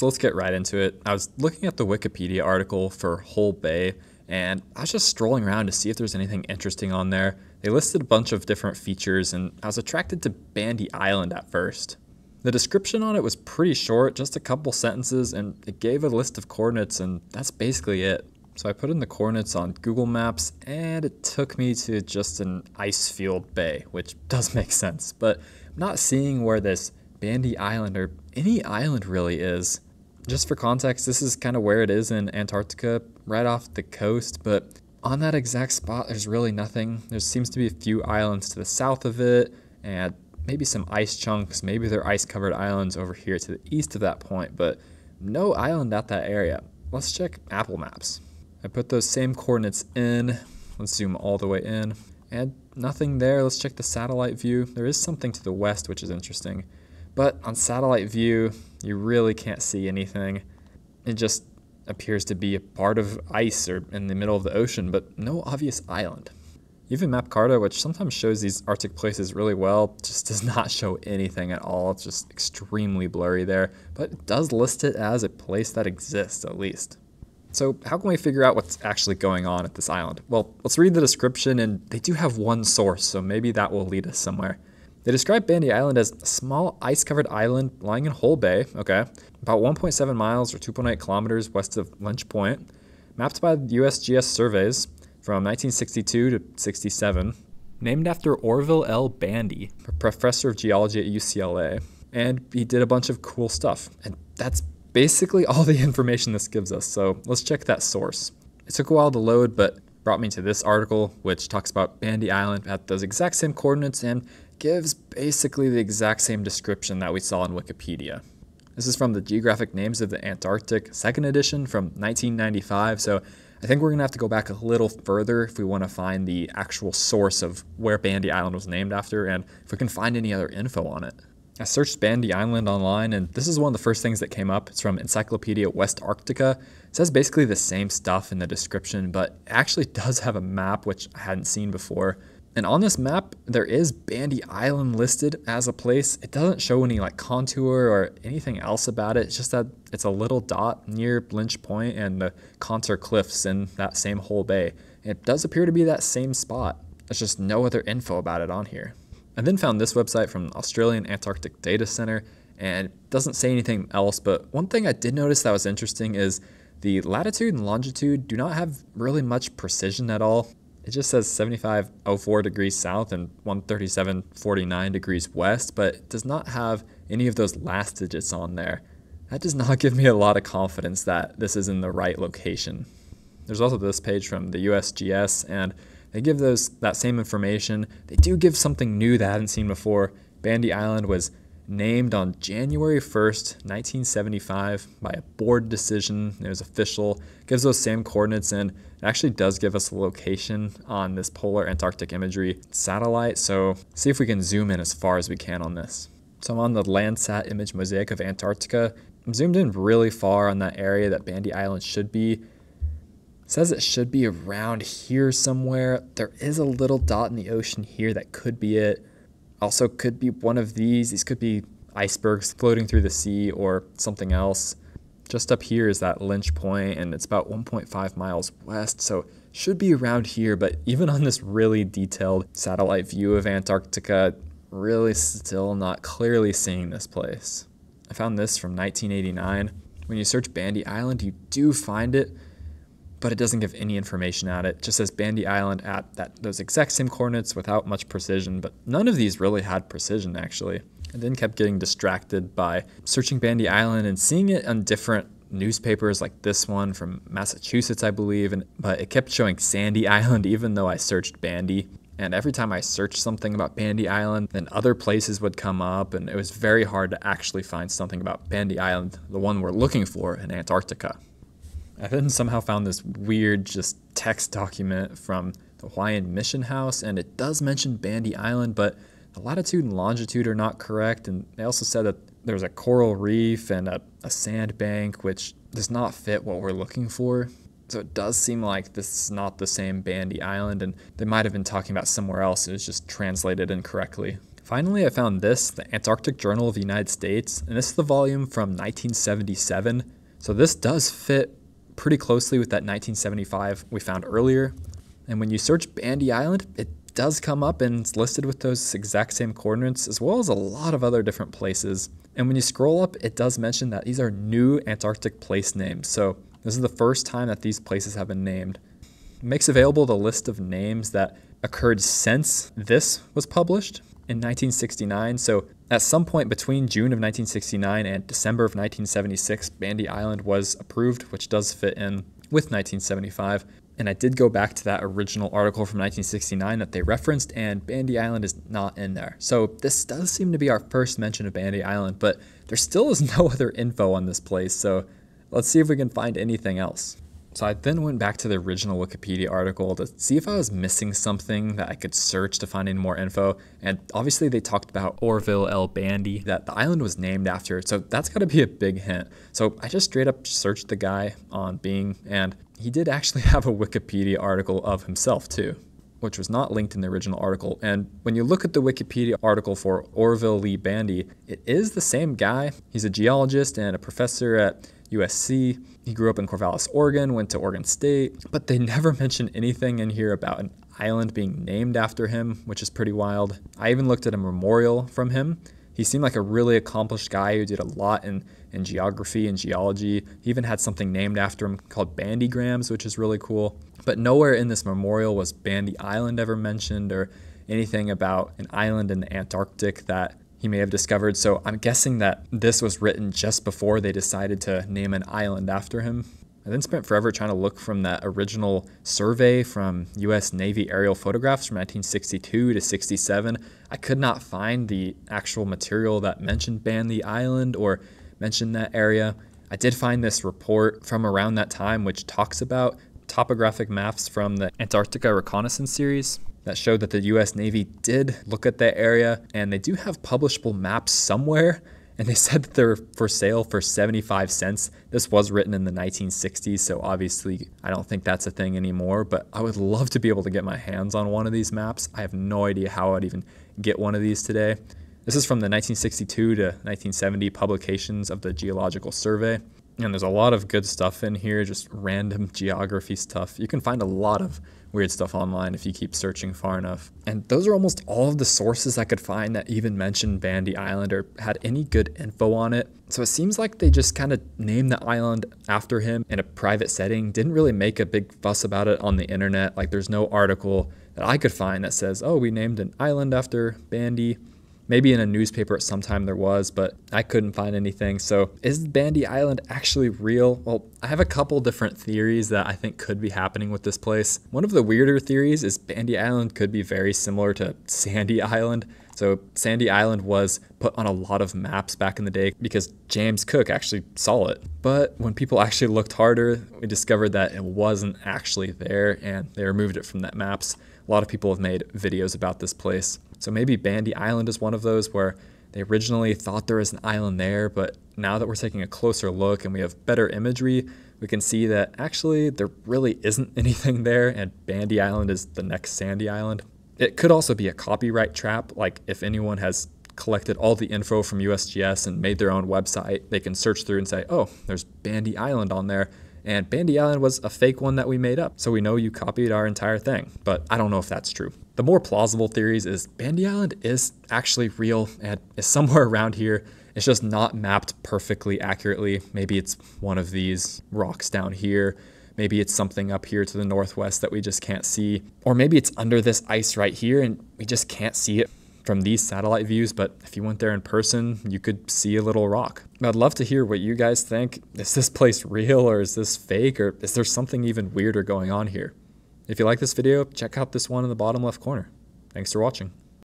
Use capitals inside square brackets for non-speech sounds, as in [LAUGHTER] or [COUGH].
So let's get right into it. I was looking at the Wikipedia article for Hull Bay, and I was just strolling around to see if there's anything interesting on there. They listed a bunch of different features, and I was attracted to Bandy Island at first. The description on it was pretty short, just a couple sentences, and it gave a list of coordinates, and that's basically it. So I put in the coordinates on Google Maps, and it took me to just an ice field bay, which [LAUGHS] does make sense, but I'm not seeing where this Bandy Island or any island really is. Just for context, this is kind of where it is in Antarctica, right off the coast, but on that exact spot, there's really nothing. There seems to be a few islands to the south of it, and maybe some ice chunks. Maybe they're ice covered islands over here to the east of that point, but no island at that area. Let's check Apple Maps. I put those same coordinates in. Let's zoom all the way in. And nothing there. Let's check the satellite view. There is something to the west, which is interesting. But on satellite view, you really can't see anything. It just appears to be a part of ice or in the middle of the ocean, but no obvious island. Even MapCarta, which sometimes shows these Arctic places really well, just [LAUGHS] does not show anything at all. It's just extremely blurry there, but it does list it as a place that exists at least. So, how can we figure out what's actually going on at this island? Well, let's read the description, and they do have one source, so maybe that will lead us somewhere. They describe Bandy Island as a small ice covered island lying in Hull Bay, okay, about 1.7 miles or 2.8 kilometers west of Lynch Point, mapped by USGS surveys from 1962 to 67, named after Orville L. Bandy, a professor of geology at UCLA. And he did a bunch of cool stuff. And that's basically all the [LAUGHS] information this gives us. So let's check that source. It took a while to load, but brought me to this article, which talks about Bandy Island at those exact same coordinates and gives basically the exact same description that we saw in Wikipedia. This is from the Geographic Names of the Antarctic, second edition from 1995, so I think we're going to have to go back a little further if we want to find the actual source of where Bandy Island was named after and if we can find any other info on it. I searched Bandy Island online, and this is one of the first things that came up. It's from Encyclopedia West Arctica. It says basically the same stuff in the description, but actually [LAUGHS] does have a map, which I hadn't seen before. And on this map, there is Bandy Island listed as a place. It doesn't show any like contour or anything else about it. It's just that it's a little dot near Lynch Point and the Konter Cliffs in that same Hull Bay. It does appear to be that same spot. There's just no other info about it on here. I then found this website from Australian Antarctic Data Center and it doesn't say anything else, but one thing I did notice that was interesting is the latitude and longitude do not have really much precision at all. It just says 7504 degrees south and 13749 degrees west, but it does not have any of those last digits on there. That does not [LAUGHS] give me a lot of confidence that this is in the right location. There's also this page from the USGS, and they give those that same information. They do give something new that I hadn't seen before. Bandy Island was named on January 1st, 1975 by a board decision. It was official. Gives those same coordinates and it actually does give us a location on this polar Antarctic imagery satellite. So see if we can zoom in as far as we can on this. So I'm on the Landsat image mosaic of Antarctica. I'm zoomed in really far on that area that Bandy Island should be. It says it should be around here somewhere. There is a little dot in the ocean here that could be it also could be one of these. These could be icebergs floating through the sea or something else. Just up here is that Lynch Point, and it's about 1.5 miles west, so should be around here. But even on this really detailed satellite view of Antarctica, really still not clearly seeing this place. I found this from 1989. When you search Bandy Island, you do find it, but it doesn't give any information at it. it. Just says Bandy Island at that those exact same coordinates without much precision, but none of these really had precision actually. And then kept getting distracted by searching Bandy Island and seeing it on different newspapers like this one from Massachusetts, I believe, and but it kept showing Sandy [LAUGHS] Island even though I searched Bandy. And every time I searched something about Bandy Island, then other places would come up, and it was very hard to actually find something about Bandy Island, the one we're looking for in Antarctica. I then somehow found this weird just text document from the Hawaiian Mission House, and it does mention Bandy Island, but the latitude and longitude are not correct. And they also said that there's a coral reef and a, a sand bank, which does not fit what we're looking for. So it does seem like this is not the same Bandy Island, and they might have been talking about somewhere else. It was just translated incorrectly. Finally, I found this, the Antarctic Journal of the United States, and this is the volume from 1977. So this does fit pretty closely with that 1975 we found earlier. And when you search Bandy Island, it does come up and it's listed with those exact same coordinates, as well as a lot of other different places. And when you scroll up, it does mention that these are new Antarctic place names. So this is the first time that these places have been named. It makes available the list of names that occurred since this was published in 1969. So at some point between June of 1969 and December of 1976, Bandy Island was approved, which does fit in with 1975. And I did go back to that original article from 1969 that they referenced, and Bandy Island is not in there. So this does seem to be our first mention of Bandy Island, but there still is [LAUGHS] no other info on this place. So let's see if we can find anything else. So I then went back to the original Wikipedia article to see if I was missing something that I could search to find any more info. And obviously they talked about Orville L. Bandy, that the island was named after. So that's got to be a big hint. So I just straight up searched the guy on Bing and he did actually [LAUGHS] have a Wikipedia article of himself too which was not linked in the original article. And when you look at the Wikipedia article for Orville Lee Bandy, it is the same guy. He's a geologist and a professor at USC. He grew up in Corvallis, Oregon, went to Oregon State, but they [LAUGHS] never mention anything in here about an island being named after him, which is pretty wild. I even looked at a memorial from him. He seemed like a really accomplished guy who did a lot in, in geography and geology. He even had something named after him called Bandygrams, which is really cool. But nowhere in this memorial was Bandy Island ever mentioned or anything about an island in the Antarctic that he may have discovered. So I'm guessing that this was written just before they decided to name an island after him. I then spent forever trying to look from that original survey from US Navy aerial photographs from 1962 to 67. I could not find the actual material that mentioned Bandy Island or mentioned that area. I did find this report from around that time which talks about topographic maps from the Antarctica Reconnaissance Series that showed that the US Navy did look at that area and they do have publishable maps somewhere. And they [LAUGHS] said that they're for sale for 75 cents. This was written in the 1960s, so obviously I don't think that's a thing anymore. But I would love to be able to get my hands on one of these maps. I have no idea how I'd even get one of these today. This is from the 1962 to 1970 publications of the Geological Survey. And there's a lot of good stuff in here, just random [LAUGHS] geography stuff. You can find a lot of weird stuff online if you keep searching far enough. And those are almost all of the sources I could find that even mentioned Bandy Island or had any good info on it. So it seems like they just kind of named the island after him in a private setting, didn't really make a big fuss about it on the internet. Like there's no article that I could find that says, oh, we named an island after Bandy. Maybe in a newspaper at some time there was, but I couldn't find anything. So, is Bandy Island actually real? Well, I have a couple different theories that I think could be happening with this place. One of the weirder theories is Bandy Island could be very similar to Sandy Island. So, Sandy Island was put on a lot of maps back in the day because James Cook actually saw it. But when people actually looked harder, we discovered that it wasn't actually there and they removed it from that maps. A lot of people have made videos about this place. So maybe Bandy Island is one of those where they originally thought there was an island there, but now that we're taking a closer look and we have better imagery, we can see that actually there really isn't [LAUGHS] anything there, and Bandy Island is the next Sandy Island. It could also be a copyright trap, like if anyone has collected all the info from USGS and made their own website, they can search through and say, oh, there's Bandy Island on there. And Bandy Island was a fake one that we made up, so we know you copied our entire thing. But I don't know if that's true. The more plausible theories is Bandy Island is actually real and is somewhere around here. It's just not mapped perfectly accurately. Maybe it's one of these rocks down here. Maybe it's something up here to the northwest that we just can't see. Or maybe it's under this ice right here and we just can't see it from these satellite views, but if you went there in person, you could see a little rock. I'd love to hear what you guys think. Is this place real or is this fake or is there something even weirder going on here? If you like this video, check out this one in the bottom left corner. Thanks for watching.